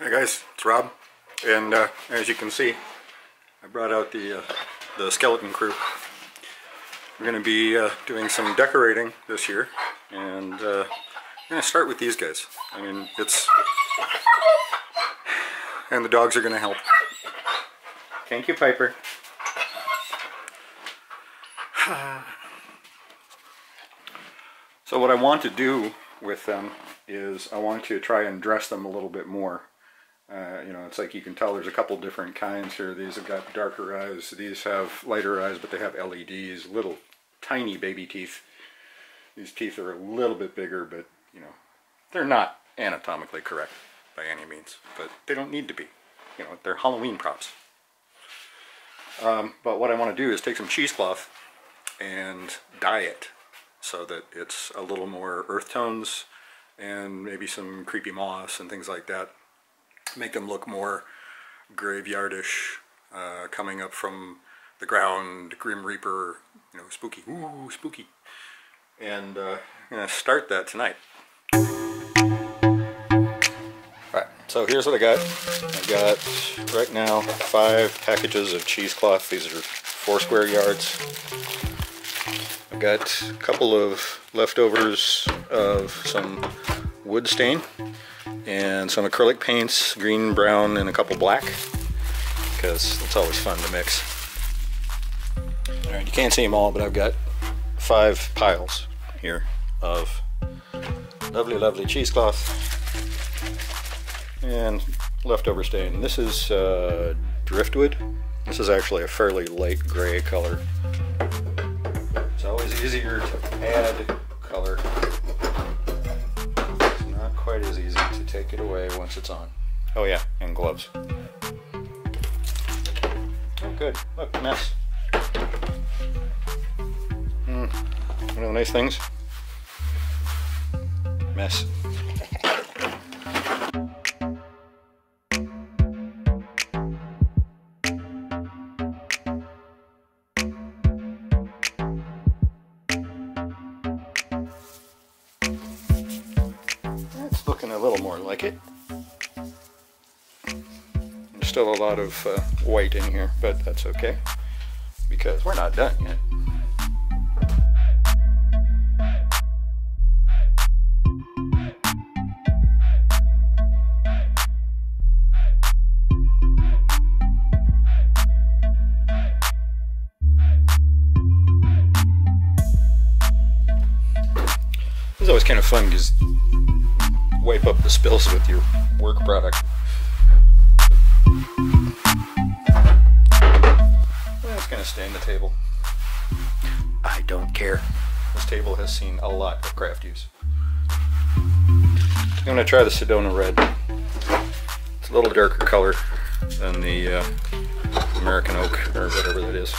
Hey guys, it's Rob, and uh, as you can see, I brought out the uh, the skeleton crew. We're going to be uh, doing some decorating this year, and uh, I'm going to start with these guys. I mean, it's and the dogs are going to help. Thank you, Piper. so what I want to do with them is I want to try and dress them a little bit more. Uh, you know, it's like you can tell there's a couple different kinds here. These have got darker eyes. These have lighter eyes, but they have LEDs, little tiny baby teeth. These teeth are a little bit bigger, but, you know, they're not anatomically correct by any means. But they don't need to be. You know, they're Halloween props. Um, but what I want to do is take some cheesecloth and dye it so that it's a little more earth tones and maybe some creepy moss and things like that make them look more graveyardish, uh, coming up from the ground, Grim Reaper, you know, spooky, ooh, spooky. And uh, I'm going to start that tonight. Alright, so here's what I got. I got, right now, five packages of cheesecloth. These are four square yards. I've got a couple of leftovers of some wood stain and some acrylic paints, green, brown, and a couple black, because it's always fun to mix. Alright, you can't see them all, but I've got five piles here of lovely, lovely cheesecloth and leftover stain. This is uh, driftwood. This is actually a fairly light gray color. It's always easier to add color take it away once it's on. Oh yeah, and gloves. Oh good, look, mess. Hmm, one of the nice things? Mess. A little more like it. There's still a lot of uh, white in here, but that's okay because we're not done yet. It's always kind of fun because wipe up the spills with your work product. It's going to stain the table. I don't care. This table has seen a lot of craft use. I'm going to try the Sedona Red. It's a little darker color than the uh, American Oak or whatever that is.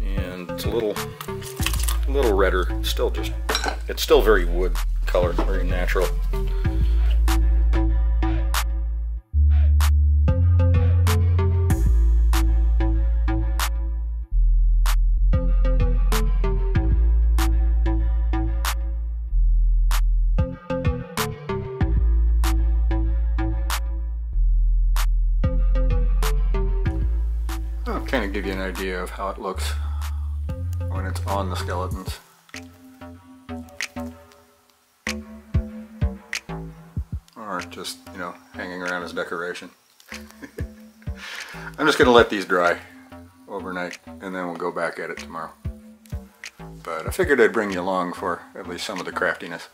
And it's a little, a little redder. Still just, it's still very wood color, very natural. I'll kind of give you an idea of how it looks when it's on the skeletons. Just, you know, hanging around as decoration. I'm just going to let these dry overnight and then we'll go back at it tomorrow. But I figured I'd bring you along for at least some of the craftiness.